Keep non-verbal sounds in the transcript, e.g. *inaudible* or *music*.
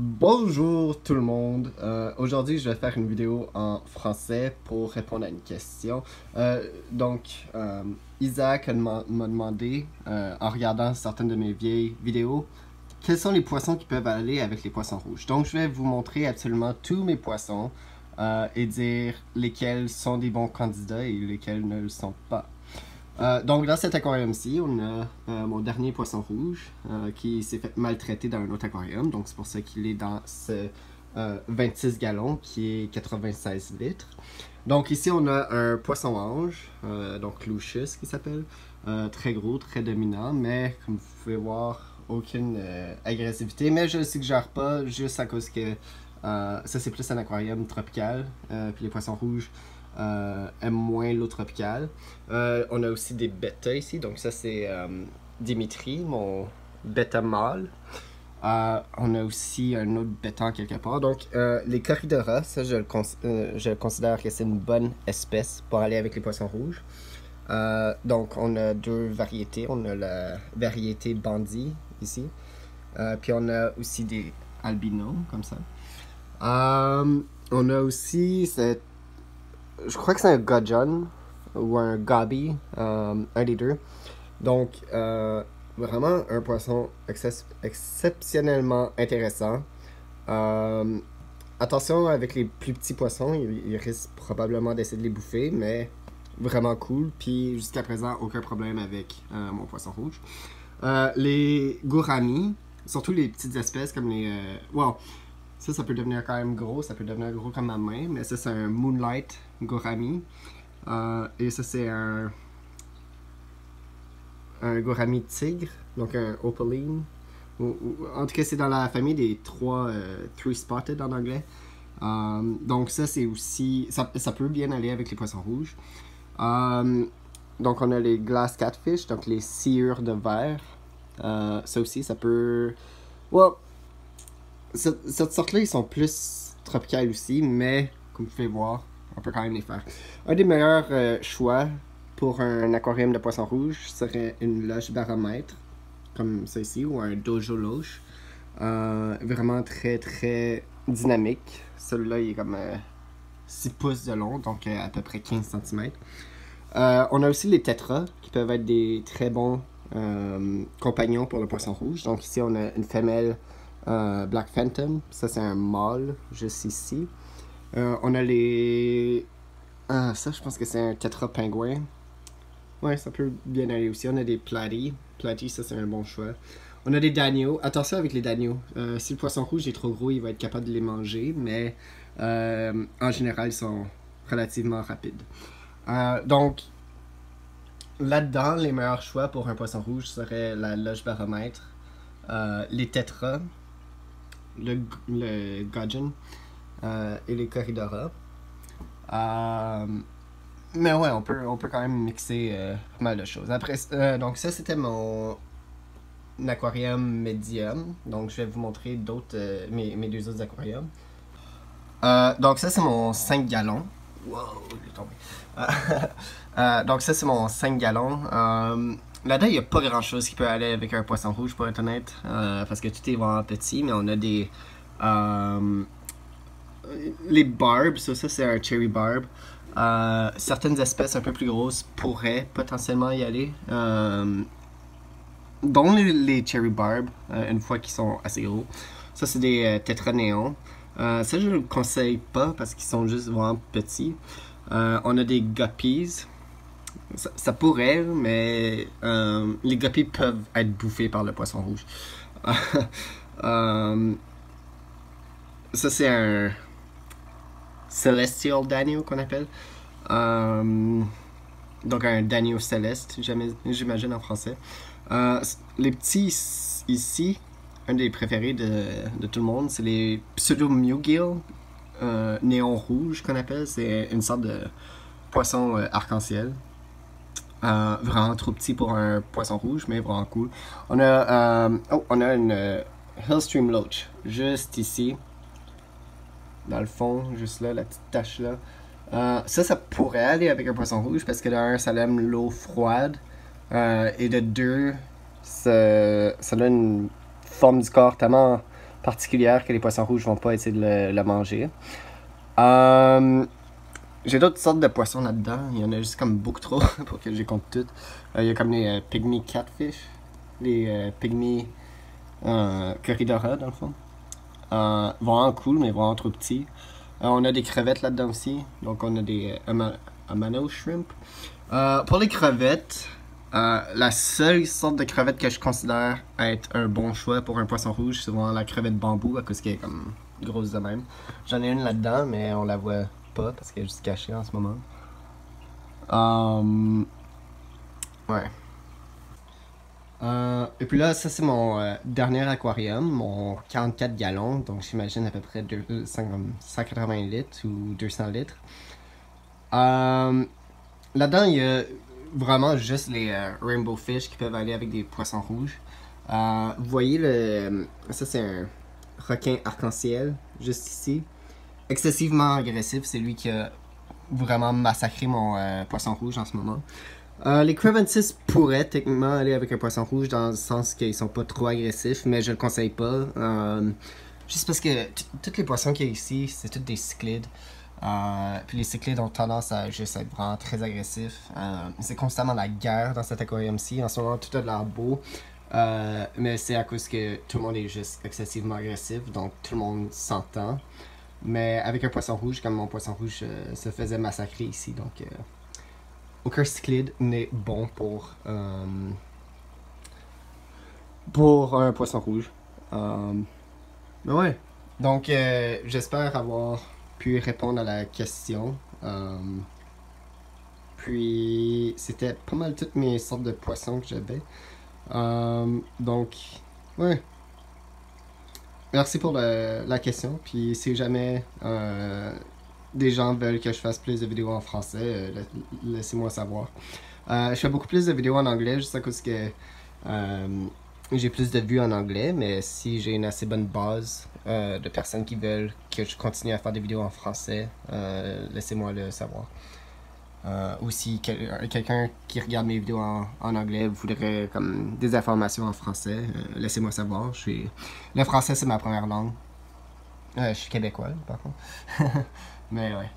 Bonjour tout le monde. Euh, Aujourd'hui, je vais faire une vidéo en français pour répondre à une question. Euh, donc, euh, Isaac m'a demandé, en regardant certaines de mes vieilles vidéos, quels sont les poissons qui peuvent aller avec les poissons rouges. Donc, je vais vous montrer absolument tous mes poissons et dire lesquels sont des bons candidats et lesquels ne le sont pas. Euh, donc, dans cet aquarium-ci, on a euh, mon dernier poisson rouge euh, qui s'est fait maltraiter dans un autre aquarium. Donc, c'est pour ça qu'il est dans ce euh, 26 gallons qui est 96 litres. Donc, ici, on a un poisson ange, donc Lucius qui s'appelle. Très gros, très dominant, mais comme vous pouvez voir, aucune agressivité. Mais je le suggère pas juste à cause que ça, c'est plus un aquarium tropical. puis les poissons rouges aiment moins l'eau tropicale. Euh, on a aussi des bêtas ici. Donc ça, c'est euh, Dimitri, mon bêta mâle. Euh, on a aussi un autre bêta quelque part. Donc euh, les corridora, ça, je le, euh, je considère que c'est une bonne espèce pour aller avec les poissons rouges. Euh, donc on a deux variétés. On a la variété bandit ici. Euh, puis on a aussi des albinos comme ça. Euh, on a aussi cette je crois que c'est un gudgeon ou un gabi, euh, un des deux. Donc, euh, vraiment un poisson exceptionnellement intéressant. Euh, attention avec les plus petits poissons, ils, ils risquent probablement d'essayer de les bouffer, mais vraiment cool. Puis jusqu'à présent, aucun problème avec mon poisson rouge. Les gouramis, surtout les petites espèces comme les. Wow, ça, ça peut devenir quand même gros, ça peut devenir gros comme ma main, mais ça, c'est un Moonlight Gourami. Euh, et ça, c'est un. Un Gourami tigre, donc un Opaline. Ou- en tout cas, c'est dans la famille des trois. euh, three spotted en anglais. Euh, donc, ça, c'est aussi. Ça, ça peut bien aller avec les poissons rouges. Euh, donc, on a les glass catfish, donc les sciures de verre. Ça aussi, ça peut. Well, cette, cette sorte-là, ils sont plus tropicales aussi, mais comme vous pouvez voir, on peut quand même les faire. Un des meilleurs euh, choix pour un aquarium de poissons rouges serait une loge baromètre, comme ici, ou un dojo loge. Euh, vraiment très très dynamique. Celui-là, il est comme euh, 6 pouces de long, donc euh, à peu près 15 cm. on a aussi les tétras, qui peuvent être des très bons compagnons pour le poisson rouge. Donc ici, on a une femelle euh, Black Phantom, ça c'est un mâle, juste ici. Euh, on a les. Ah, ça je pense que c'est un tétra pingouin. Ouais, ça peut bien aller aussi. On a des platy. Platy, ça c'est un bon choix. On a des danios. Attention avec les danios. Euh, si le poisson rouge est trop gros, il va être capable de les manger, mais en général, ils sont relativement rapides. Donc, là-dedans, les meilleurs choix pour un poisson rouge seraient la loge baromètre, les tétras, le, le gudgeon euh, et les corridora. Euh, mais ouais, on peut, on peut quand même mixer euh, pas mal de choses. Après, euh, donc ça c'était mon aquarium médium. Donc je vais vous montrer d'autres, euh, mes, mes deux autres aquariums. Donc ça c'est mon 5 gallons. Wow, il est tombé. *laughs* Donc ça c'est mon 5 gallons. Là-dedans, il n'y a pas grand chose qui peut aller avec un poisson rouge, pour être honnête. euh, parce que tout est vraiment petit, mais on a des. euh, les barbs, ça, ça c'est un cherry barb. Euh, certaines espèces un peu plus grosses pourraient potentiellement y aller. Dont les, les cherry barb, euh, une fois qu'ils sont assez gros. Ça, c'est des tétranéons. Ça, je ne le conseille pas parce qu'ils sont juste vraiment petits. On a des guppies. Ça, pourrait, mais euh, les guppies peuvent être bouffés par le poisson rouge. *laughs* Euh, ça, c'est un Celestial Danio qu'on appelle. Euh, donc un Danio céleste, j'imagine en français. Les petits ici- un des préférés de, tout le monde, c'est les pseudo-mugil néon rouge qu'on appelle. C'est une sorte de poisson arc-en-ciel. Euh, vraiment trop petit pour un poisson rouge, mais vraiment cool. On a, euh, oh, on a une euh, Hillstream Loach, juste ici. Dans le fond, juste là, la petite tache là. Euh, ça, ça pourrait aller avec un poisson rouge parce que de un, ça aime l'eau froide. Euh, et de deux, ça, ça donne une forme du corps tellement particulière que les poissons rouges vont pas essayer de le, manger. Euh, j'ai d'autres sortes de poissons là-dedans. Il y en a juste comme beaucoup trop *laughs* pour que j'ai compte toutes. il y a comme les pygmy catfish, les pygmy corridora dans le fond. vraiment cool, mais vraiment trop petits. on a des crevettes là-dedans aussi. Donc on a des amano shrimp. pour les crevettes, euh, la seule sorte de crevette que je considère être un bon choix pour un poisson rouge, c'est vraiment la crevette bambou, à cause qu'elle est comme grosse de même. J'en ai une là-dedans, mais on la voit pas parce qu'elle est juste cachée en ce moment. Um, ouais. Euh, et puis là, ça c'est mon euh, dernier aquarium, mon 44 gallons, donc j'imagine à peu près 180 litres ou 200 litres. Là-dedans, il y a vraiment juste les euh, rainbow fish qui peuvent aller avec des poissons rouges. Euh, vous voyez, le, ça c'est un requin arc-en-ciel, juste ici. Excessivement agressif, c'est lui qui a vraiment massacré mon euh, poisson rouge en ce moment. les crevensis pourraient techniquement aller avec un poisson rouge dans le sens qu'ils sont pas trop agressifs, mais je le conseille pas. juste parce que tous les poissons qu'il y a ici, c'est tous des cyclides. Euh, puis les cyclides ont tendance à juste être vraiment très agressifs. Euh, c'est constamment la guerre dans cet aquarium-ci. En ce moment, tout a de l'air beau. Euh, mais c'est à cause que tout le monde est juste excessivement agressif, donc tout le monde s'entend. Mais avec un poisson rouge, comme mon poisson rouge se faisait massacrer ici, donc aucun cyclide n'est bon pour, pour un poisson rouge. mais ouais, donc j'espère avoir puis répondre à la question. Euh, puis c'était pas mal toutes mes sortes de poissons que j'avais. Euh, donc, ouais. Merci pour la question. Puis si jamais euh, des gens veulent que je fasse plus de vidéos en français, laissez-moi savoir. je fais beaucoup plus de vidéos en anglais juste à cause que j'ai plus de vues en anglais, mais si j'ai une assez bonne base euh, de personnes qui veulent que je continue à faire des vidéos en français, euh, laissez-moi le savoir. Euh, ou si quelqu'un qui regarde mes vidéos en, anglais voudrait comme des informations en français, laissez-moi savoir. Je suis... Le français, c'est ma première langue. je suis québécois, par contre. *laughs* mais ouais.